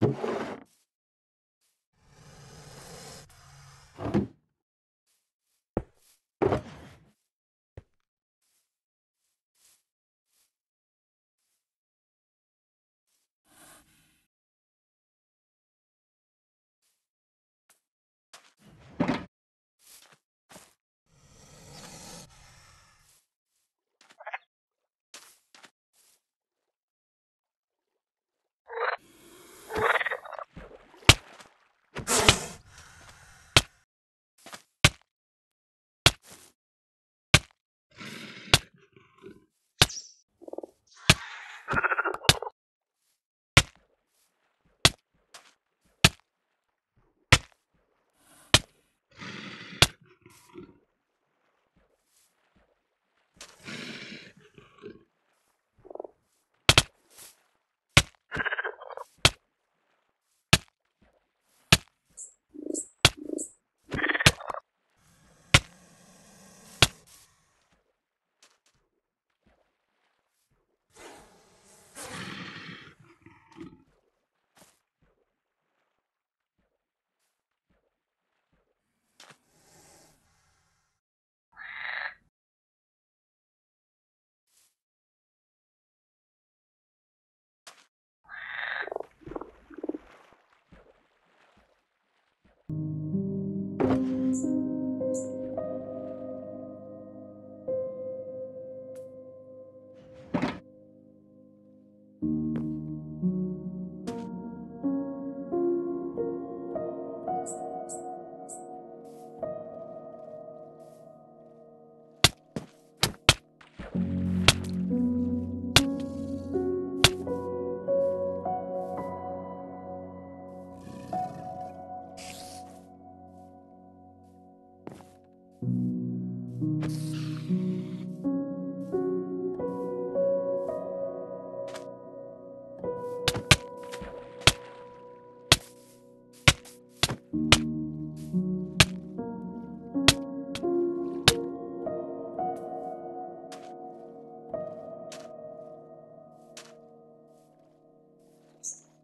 you 同意。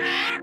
Yeah.